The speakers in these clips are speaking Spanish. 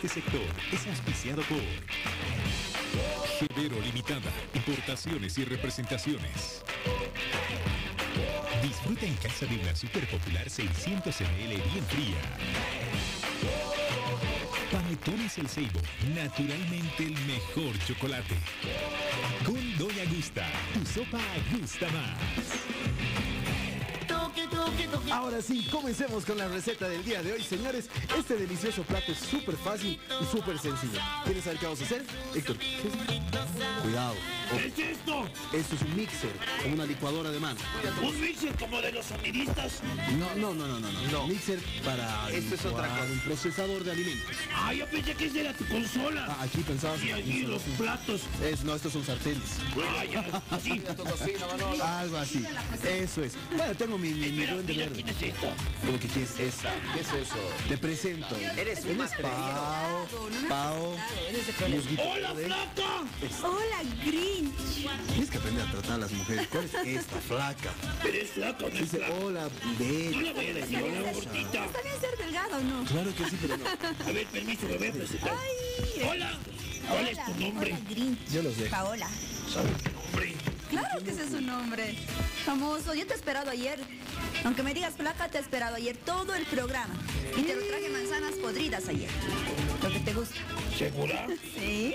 Este sector es auspiciado por Gebero Limitada, importaciones y representaciones. Disfruta en casa de una super popular 600 ml bien fría. Panetones El Ceibo, naturalmente el mejor chocolate. Con Doña Gusta, tu sopa gusta más. Ahora sí, comencemos con la receta del día de hoy, señores. Este delicioso plato es súper fácil y súper sencillo. ¿Quieres saber qué vamos a hacer? Héctor, cuidado. ¿Qué es esto? Esto es un mixer, como una licuadora de mano. ¿Un mixer como de los sonidistas? No, no, no, no, no, no. No. Mixer para Esto es otra cosa. un procesador de alimentos. Ah, yo pensé que esa era tu consola. Ah, aquí pensabas. y allí los platos. Es, no, estos son sartenes. Ah, ya, así. Algo así. Eso es. Bueno, tengo mi, mi, mi Mira, duende mira verde. quién es esto. ¿Cómo que quién es esa? ¿Qué es eso? Te presento. Eres un es atrevido. Pao. Pao. ¡Hola, flaca! Hola, Grinch. Tienes que aprender a tratar a las mujeres. ¿Cuál es esta flaca? ¿Eres flaca o no es Dice, flaca? hola, No bella. le voy a decir hola, gordita. ¿Está bien ser delgado o no? Claro que sí, pero no. A ver, permiso, me voy a presentar. Ay, Hola. ¿Cuál es tu nombre? Hola, Grinch. Yo los dejo. Paola. ¿Sabes tu nombre? Claro que ese es su nombre. Famoso, yo te he esperado ayer. Aunque me digas placa, te he esperado ayer todo el programa. Y te lo traje manzanas podridas ayer. Lo que te gusta. ¿Segura? ¿Sí?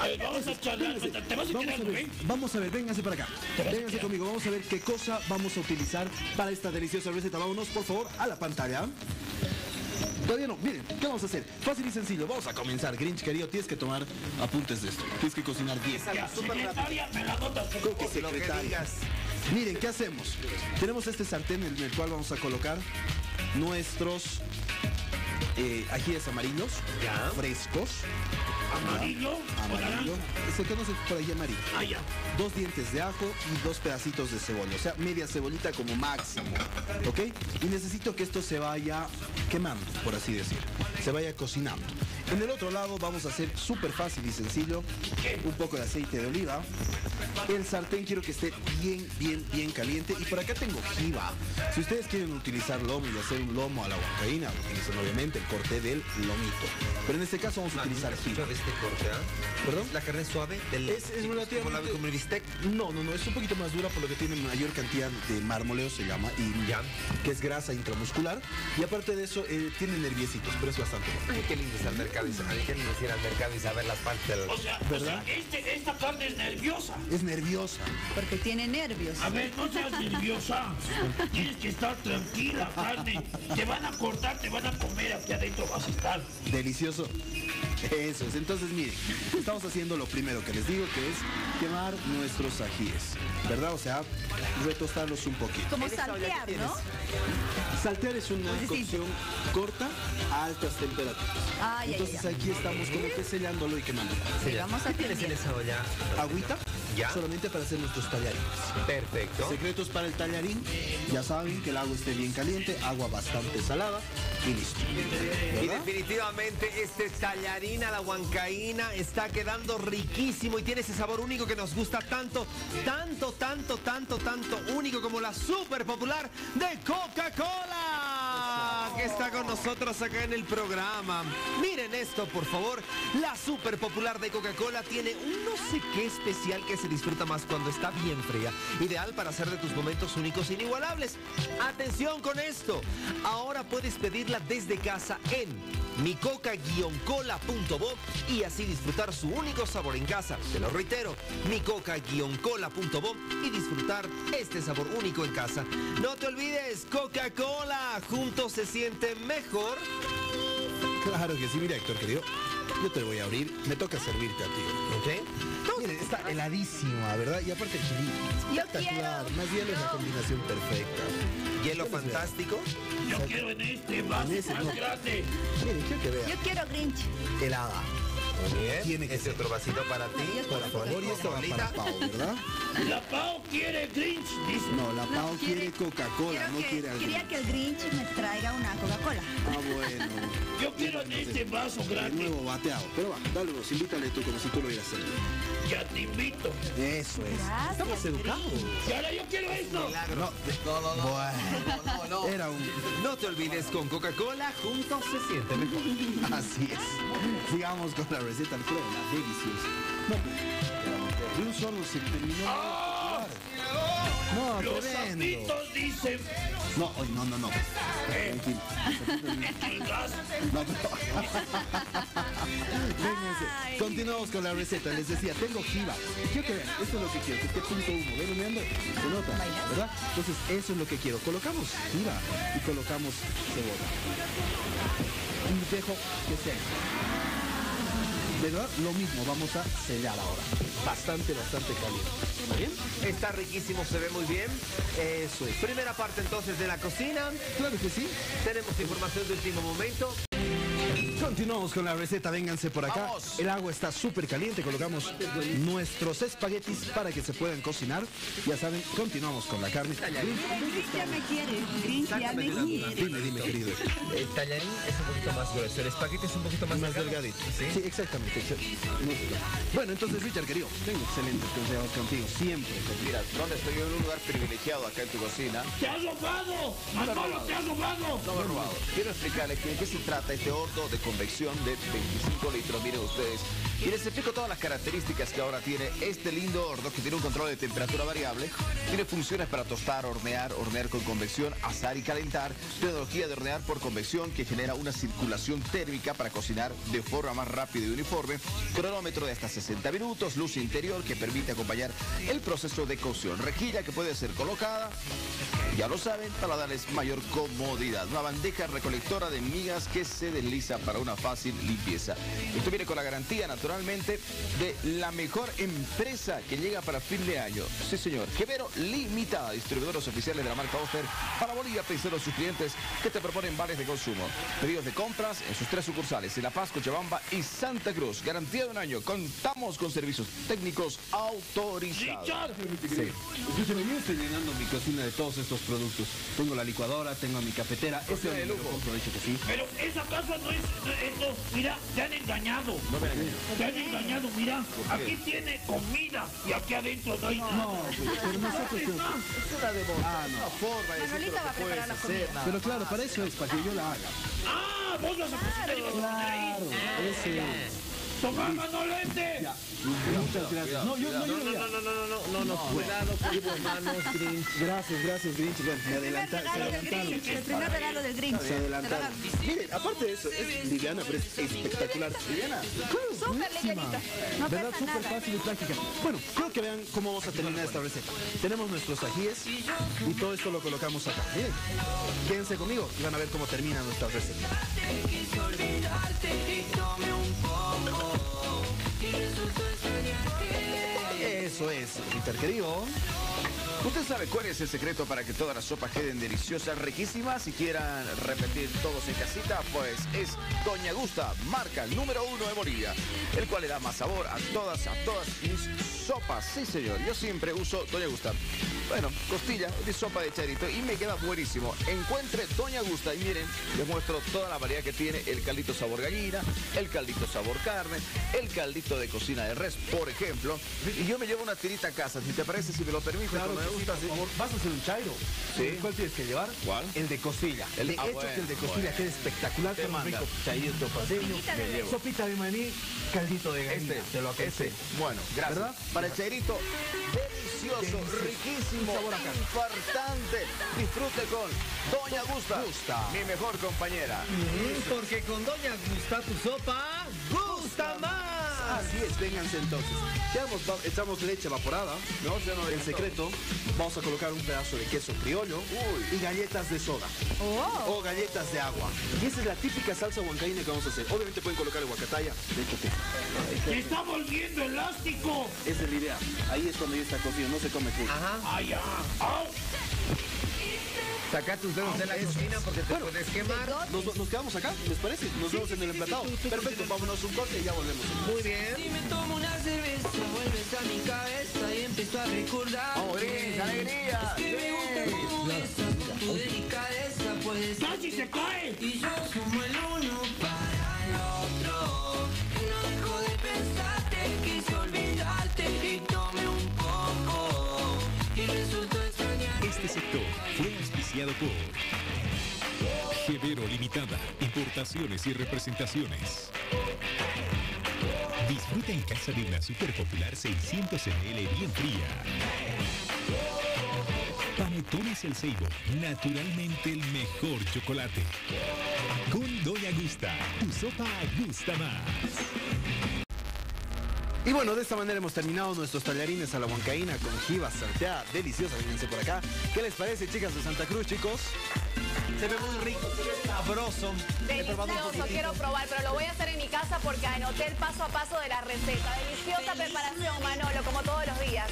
A ver, vamos a charlar. ¿Te vas a Vamos quedar, a ver, vamos a ver, vénganse para acá. Vénganse conmigo, vamos a ver qué cosa vamos a utilizar para esta deliciosa receta. Vámonos, por favor, a la pantalla. Todavía no, miren, ¿qué vamos a hacer? Fácil y sencillo, vamos a comenzar. Grinch, querido, tienes que tomar apuntes de esto. Tienes que cocinar 10. Ya, secretaria, me la notas, por Creo que favor. Lo que secretaria. digas. Miren, ¿qué hacemos? Tenemos este sartén en el cual vamos a colocar nuestros eh, ajíes amarillos, Ya. frescos, ¿Amarillo amarillo, se conoce por ahí amarillo. Ah, ya. Dos dientes de ajo y dos pedacitos de cebolla, o sea, media cebollita como máximo, ¿ok? Y necesito que esto se vaya quemando, por así decir, se vaya cocinando. En el otro lado vamos a hacer súper fácil y sencillo, un poco de aceite de oliva. El sartén quiero que esté bien, bien, bien caliente. Y por acá tengo jiba. Si ustedes quieren utilizar lomo y hacer un lomo a la huancaína, utilizan obviamente el corte del lomito. Pero en este caso vamos a utilizar jiba. Este corte, ¿ah? ¿Perdón? La carne suave del Es, es relativamente... la- como el bistec. No, no, no, es un poquito más dura por lo que tiene mayor cantidad de marmoleo se llama, y Ya. que es grasa intramuscular. Y aparte de eso, eh, tiene nerviecitos, pero es bastante bueno. Ay, qué lindo es al mercado y saber, qué lindo es ir al mercado y saber las partes del... O sea, o ¿Verdad? sea este, esta carne es nerviosa. Es nerviosa. Porque tiene nervios. A ver, no seas nerviosa. Tienes que estar tranquila, carne. Te van a cortar, te van a comer. Aquí adentro vas a estar. Delicioso. Eso es. Entonces, miren, estamos haciendo lo primero que les digo, que es quemar nuestros ajíes. ¿Verdad? O sea, retostarlos un poquito. Como Eres Paola, ¿qué saltear, ¿no? Saltear es una Pues sí. cocción corta a altas temperaturas. Ah, Entonces aquí estamos como que sellándolo y quemándolo. Sí, vamos a ¿Qué tienes en esa olla? Agüita, Ya. solamente para hacer nuestros tallarines. Perfecto. Secretos para el tallarín, ya saben que el agua esté bien caliente, agua bastante salada y definitivamente este tallarín a la huancaína está quedando riquísimo y tiene ese sabor único que nos gusta tanto, tanto, tanto, tanto, tanto único como la súper popular de Coca-Cola, que está con nosotros acá en el programa. Miren esto, por favor. La súper popular de Coca-Cola tiene un no sé qué especial que se disfruta más cuando está bien fría. Ideal para hacer de tus momentos únicos e inigualables. Atención con esto. Ahora puedes pedirla desde casa en micoca-cola.bo y así disfrutar su único sabor en casa. Te lo reitero, micoca-cola.bo y disfrutar este sabor único en casa. No te olvides, Coca-Cola, juntos se siente mejor. Claro que sí, mira Héctor querido, yo te voy a abrir, me toca servirte a ti. ¿Ok? Heladísima, ¿verdad? Y aparte el espectacular, más hielo es la combinación perfecta. Hielo fantástico. Yo quiero en este vaso En ese, más no. grande. Miren, quiero que vean. Yo quiero Grinch. Helada. Bien. Tiene que este ser. otro vasito para ti. Por favor, y esto va para Pau, ¿verdad? La Pau quiere Grinch, dice. No, la Pau quiere Coca-Cola, no que- quiere algo. Quería que el Grinch me traiga una Coca-Cola. Ah, bueno. Yo quiero en este vaso De grande. nuevo bateado. Pero va, dale vos, invítale tú como si tú lo hubieras hecho. Ya te invito. Eso es. Gracias. educados. Y ahora yo quiero esto. Milagro. No, no, no. Bueno, No, no, no. era un... No te olvides, con Coca-Cola juntos se siente mejor. Así es. Sigamos con la receta al prueba, la deliciosa. No, de un solo se terminó. No, Los tremendo. sapitos dicen No, no, no, no. No. Ay. Continuamos con la receta. Les decía, tengo jiba. Quiero que vean, esto es lo que quiero, que esté punto uno. ¿Ven mirando? Se nota, ¿verdad? Entonces, eso es lo que quiero. Colocamos jiba y colocamos cebolla. Y dejo que sea. ¿Verdad? Lo mismo, vamos a sellar ahora. Bastante, bastante caliente. ¿Está bien? Está riquísimo, se ve muy bien. Eso es. Primera parte entonces de la cocina. Claro que sí. Tenemos información de último momento. Continuamos con la receta, vénganse por acá. Vamos. El agua está súper caliente, colocamos nuestros espaguetis para que se puedan cocinar. Ya saben, continuamos con la carne. Ya me quiere. Ya me quiere. Dime, dime, querido. El tallarín es un poquito más grueso, el espagueti es un poquito más, Más delgadito. ¿Sí? Sí, exactamente. exact- Bueno, entonces, Richard, querido, tengo excelentes consejos contigo. Siempre contigo. Mira, ¿dónde estoy en un lugar privilegiado acá en tu cocina? ¡Te has robado! ¡Manolo, te has robado! No me he robado. Quiero explicarles que- de qué se trata este horno de de 25 litros. Miren ustedes. Y les explico todas las características que ahora tiene este lindo horno que tiene un control de temperatura variable. Tiene funciones para tostar, hornear, hornear con convección, asar y calentar. Tecnología de hornear por convección que genera una circulación térmica para cocinar de forma más rápida y uniforme. Cronómetro de hasta 60 minutos. Luz interior que permite acompañar el proceso de cocción. Rejilla que puede ser colocada ya lo saben, para darles mayor comodidad. Una bandeja recolectora de migas que se desliza para una fácil limpieza. Esto viene con la garantía, naturalmente, de la mejor empresa que llega para fin de año. Sí, señor. Quevero Limitada, distribuidores oficiales de la marca Oster para Bolivia, pensando a sus clientes que te proponen vales de consumo. Pedidos de compras en sus tres sucursales, en La Paz, Cochabamba y Santa Cruz. Garantía de un año. Contamos con servicios técnicos autorizados. ¡Richard! Sí. Yo estoy llenando mi cocina de todos estos productos. Tengo la licuadora, tengo mi cafetera. Este de me lujo. compro, de hecho que sí. Pero esa casa no es no, esto. Mira, te han engañado. Te han engañado, mira. Aquí tiene comida y aquí adentro no hay nada. No, pero nosotros ¿Dónde tenemos- está? Ah, no. forma de decir va a preparar la comida. Pero claro, para eso es, para que yo la haga. Ah, vos vas a cocinar y vas a poner ahí. Ese es. Toma, Manolete. Muchas gracias. No, yo no, yo No, no. no, no, no, no, no, no, no, cuidado, cuidado, manos, Grinch. Gracias, gracias, Grinch. Bueno. Se regalo del adelantaron. Grinch. El primer regalo del Grinch. Se adelantaron. Miren, aparte de eso, es liviana, pero es espectacular. ¿Liviana? Claro, Súper livianita. No ¿Verdad? Súper fácil y práctica. Bueno, quiero que vean cómo vamos a terminar esta receta. Tenemos nuestros ajíes y todo esto lo colocamos acá. Miren, quédense conmigo y van a ver cómo termina nuestra receta. Eso es, Peter querido. ¿Usted sabe cuál es el secreto para que todas las sopas queden deliciosas, riquísimas y quieran repetir todos en casita? Pues es Doña Gusta, marca número uno de Bolivia, el cual le da más sabor a todas, a todas mis sopas. Sí, señor, yo siempre uso Doña Gusta. Bueno, costilla de sopa de charito y me queda buenísimo. Encuentre Doña Gusta y miren, les muestro toda la variedad que tiene el caldito sabor gallina, el caldito sabor carne, el caldito de cocina de res, por ejemplo. Y yo me llevo una tirita a casa, si te parece, si me lo permite, Claro, me sí, gusta. por favor. Vas a hacer un chairo. Sí. ¿Cuál tienes que llevar? ¿Cuál? El de costilla. El- de ah, hecho bueno, que el de costilla bueno. quede espectacular. Te manda. rico chairito paseño. Sopita de Me llevo. Sopita de maní, caldito de gallina. Este, te lo aconsejo. este. Bueno, gracias. ¿Verdad? Para el chairito, delicioso, riquísimo, Sabor infartante. Disfrute con Doña Gusta, Gusta. mi mejor compañera. Porque con Doña Gusta tu sopa gusta más. Así es, vénganse entonces. Ya hemos- echamos leche evaporada. No, ya no El secreto, vamos a colocar un pedazo de queso criollo y galletas de soda. Oh. O galletas de agua. Y esa es la típica salsa huancaína que vamos a hacer. Obviamente pueden colocar el guacataya. De hecho, está volviendo elástico. esa es la idea. Ahí es cuando ya está cocido, no se come crudo. Ajá. ¡Ay, ya! ¡Au! Saca tus dedos de la cocina porque te puedes quemar. Nos, nos quedamos acá, ¿les parece? Nos vemos en el emplatado. Perfecto, vámonos un corte y ya volvemos. Muy bien. Si me tomo una cerveza, vuelves a mi cabeza y empiezo a recordar. Gris, alegría. Que me gusta cómo besas con tu delicadeza, puedes ¡Casi se cae! Y yo Gevero Limitada, importaciones y representaciones. Disfruta en casa de una super popular 600 ml bien fría. Panetones El Ceibo, naturalmente el mejor chocolate. Con Doña Gusta, tu sopa gusta más. Y bueno, de esta manera hemos terminado nuestros tallarines a la huancaína con jiba salteada, deliciosa, vénganse por acá. ¿Qué les parece, chicas de Santa Cruz, chicos? Se ve muy rico, se ve sabroso. Delicioso, quiero probar, pero lo voy a hacer en mi casa porque anoté el paso a paso de la receta. Deliciosa preparación, Manolo, como todos los días.